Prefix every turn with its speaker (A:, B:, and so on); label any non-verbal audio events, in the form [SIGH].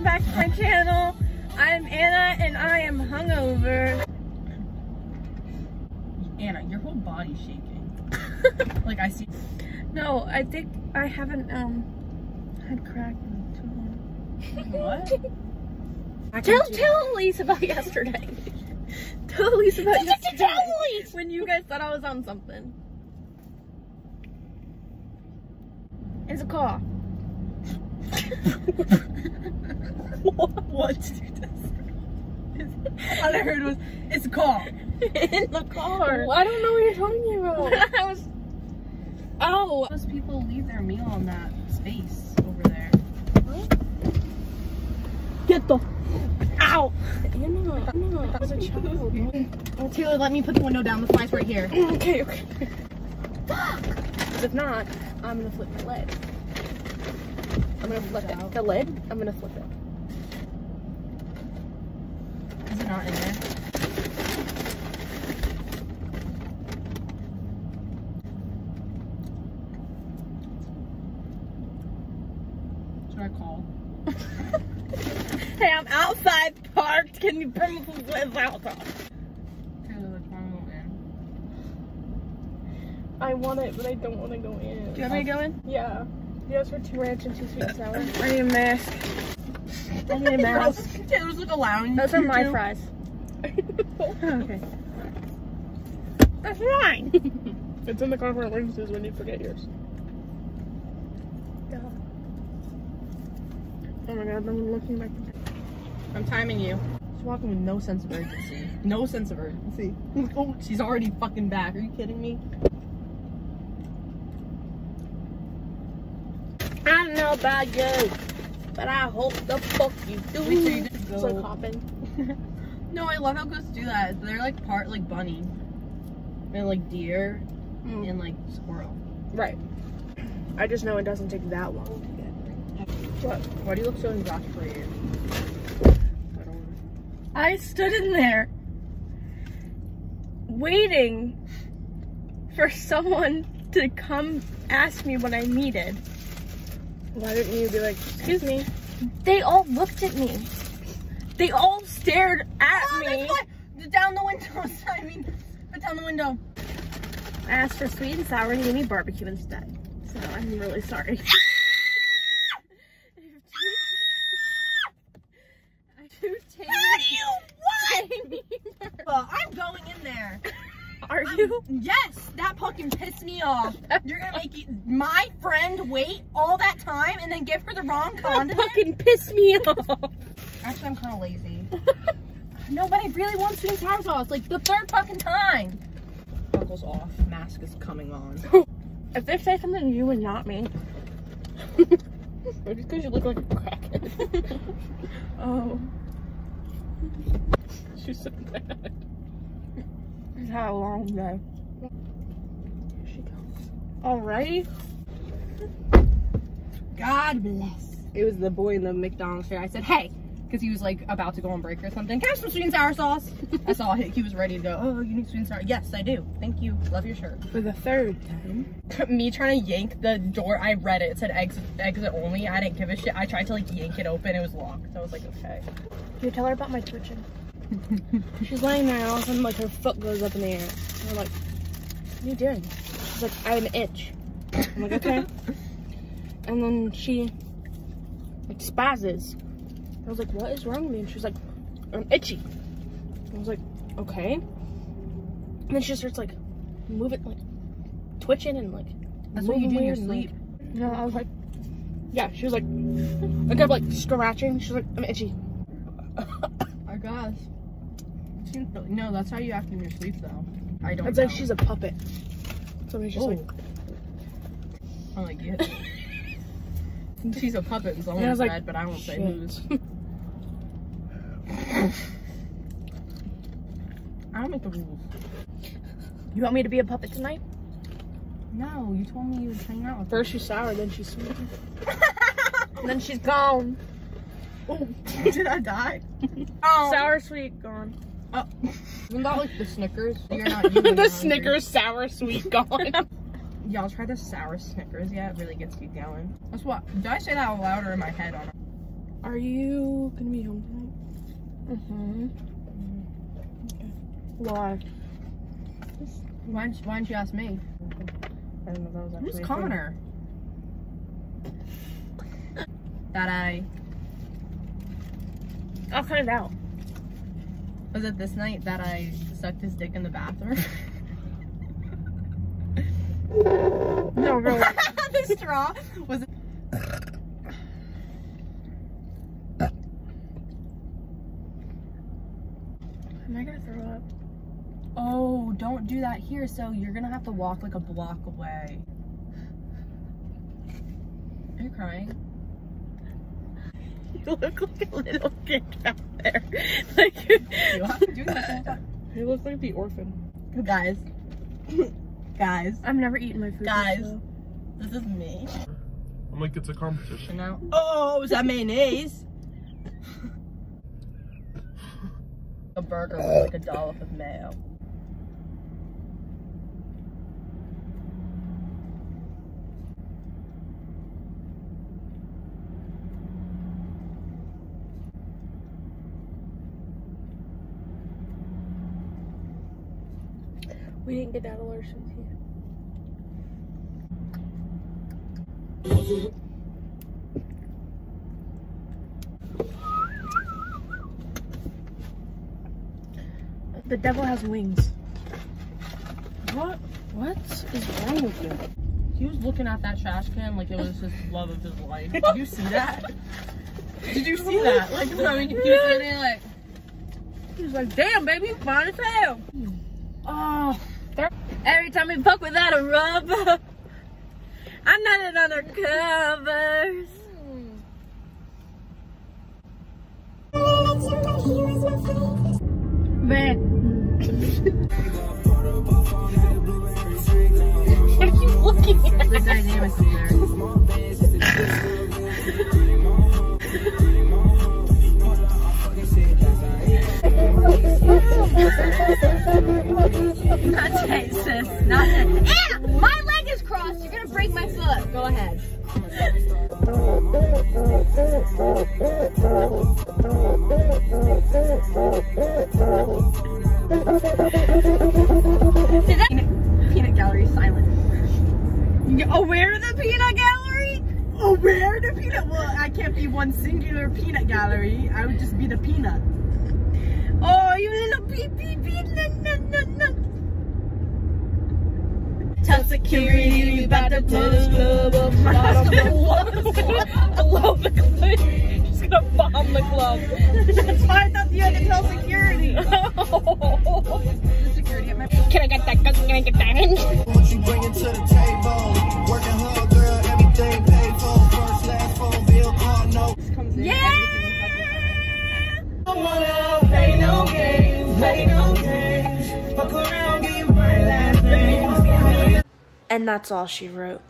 A: welcome back to my channel. I'm Anna and I am hungover.
B: Anna, your whole body's shaking. [LAUGHS] like I see.
A: No, I think I haven't um had crack in too long.
B: What?
A: Tell [LAUGHS] tell Elise about yesterday. tell Elise about yesterday. Tell Elise when you guys thought I was on something. It's a car.
B: What did you just All I heard was, it's a car. [LAUGHS]
A: in the car.
C: I don't know what you're talking about. [LAUGHS]
A: I was. Oh,
B: Most people leave their meal on that space over there.
A: get the. Ow.
C: Anna, Anna, as a child.
B: Oh, Taylor, let me put the window down. The fly's right here.
A: Okay, okay.
C: Because if not, I'm gonna flip my lid. I'm gonna flip it. The lid, I'm gonna flip it.
B: Is it not in there? Should I call? [LAUGHS]
A: Hey, I'm outside parked. Can you bring lids?
B: Taylor, let's go in.
C: I want it, but I don't want to go in.
A: Do you want me to go in?
C: Yeah. Yes, for two ranch and two sweet and sour.
A: I need a mask. I need a [LAUGHS] mask.
B: Taylor's like allowing
A: Those are
B: you
A: my
B: to.
A: fries. [LAUGHS] okay. That's mine.
C: it's in the car for emergencies when you forget yours. Oh my god, I'm looking back.
B: I'm timing you. She's walking with no sense of urgency. no sense of urgency. [LAUGHS] Oh, she's already fucking back. Are you kidding me?
A: I don't know about you, but I hope the fuck you do.
B: Wait, so you just go.
C: hopping.
B: No, I love how ghosts do that. They're like part like bunny. And like deer
C: Mm.
B: and like squirrel.
C: Right. I just know it doesn't take that long to get. What?
B: Why do you look so exasperated? I
A: stood in there waiting for someone to come ask me what I needed.
C: Why didn't you be like, excuse me?
A: They all looked at me. They all stared at
B: Oh,
A: me.
B: Down the window. [LAUGHS] I mean, put down the window.
A: I asked for sweet and sour and he gave me barbecue instead. So I'm really sorry. [LAUGHS] I do take-
B: How do you what? Well, I'm going in there.
A: Are um, you?
B: Yes, that fucking pissed me off. You're gonna make it, my friend wait all that time and then give her the wrong
A: That fucking pissed me off.
B: Actually, I'm kind of lazy. no, but I really want sweet and sour sauce. Like the third fucking time. Buckles off. Mask is coming on. [LAUGHS]
A: If they say something to you and not me. [LAUGHS]
C: Just because you look like a crackhead. [LAUGHS]
A: Oh.
C: She's so bad.
A: I've had a long day.
C: Here she goes.
A: Alrighty.
B: God bless. It was the boy in the McDonald's fair. I said, hey, because he was like about to go on break or something. Can I have some sweet and sour sauce? I saw he, he was ready to go. Oh, you need sweet and sour. Yes, I do. Thank you. Love your shirt.
C: For the third time.
B: Me trying to yank the door. I read it. It said exit, exit only. I didn't give a shit. I tried to like yank it open. It was locked. I was like, okay.
A: Can you tell her about my twitching?
C: She's laying there and all of a sudden like her foot goes up in the air. And I'm like, what are you doing? She's like, I have an itch. I'm like, okay. [LAUGHS] and then she like spazzes. I was like, what is wrong with me? And she's like, I'm itchy. I was like, okay. And then she starts like moving, like twitching and like
B: That's what you do in your sleep.
C: like- no, I was like, yeah. She was like, I kept like scratching. She was like, I'm itchy.
B: I guess. Seems really- No, that's how you act in your sleep, though. I don't.
C: It's like she's a puppet. So she's just like,
B: Oh. I like it. [LAUGHS] she's a puppet in someone's
C: like,
B: bed, but I won't say
C: shit.
B: whose. [LAUGHS] I don't make the rules.
A: You want me to be a puppet tonight?
B: No, you told me you would hang out with her.
C: First she's sour, then she's sweet.
A: And [LAUGHS] then she's gone.
B: Oh, Did I die? oh.
A: Sour, um, sweet, gone.
B: Oh. Isn't that like the Snickers? [LAUGHS] You're not you when you're
C: the. Snickers sour sweet gone. [LAUGHS]
B: Y'all try the sour Snickers? Yeah, it really gets you going. That's what. Did I say that out loud or in my head on
A: Are you gonna be home tonight?
B: Mm-hmm.
A: Why?
B: Why didn't, why didn't you ask me?
A: I don't know that was
B: Who's. Connor? That I
A: I'll cut it out.
B: Was it this night that I sucked his dick in the bathroom. [LAUGHS]
A: No, really. [LAUGHS]
B: the straw was.
A: Am I gonna throw up?
B: Oh, don't do that here. So you're gonna have to walk like a block away. Are you crying?
A: You look like a little kid out there. like
B: You have to do that.
A: You look like the orphan.
B: Guys, guys,
A: I've never eaten my food.
B: Guys.
A: so-
B: this is me.
D: I'm like, it's a competition.
B: Now, oh, is that mayonnaise? a burger with like a dollop of mayo.
A: We didn't get that Larson's here. The devil has wings.
B: What? What is wrong with you? He was looking at that trash can like it was his love of his life. Did you see that? [LAUGHS] Did you see that? Like, I mean, he was like,
A: He was like, damn, baby, you fine as hell.
B: oh,
A: Every time we fuck without a rubber, [LAUGHS] I'm not in under covers.
B: Mm.
A: Man. Today, sis. Not today. Anna, my leg is crossed. You're gonna break my foot. Go ahead.
B: Peanut gallery silent.
A: Oh, where the peanut gallery?
B: Oh, where the peanut? Well, I can't be one singular peanut gallery. I would just be the peanut.
A: Oh, you little no, no, no. Tell security we about to blow this club up. [LAUGHS]
B: love the club. Just gonna bomb the club. [LAUGHS] That's why I thought you had to tell security. the [LAUGHS] security.
A: Can I get that? Can I get that?
E: What you bringing to the table?
A: And that's all she wrote.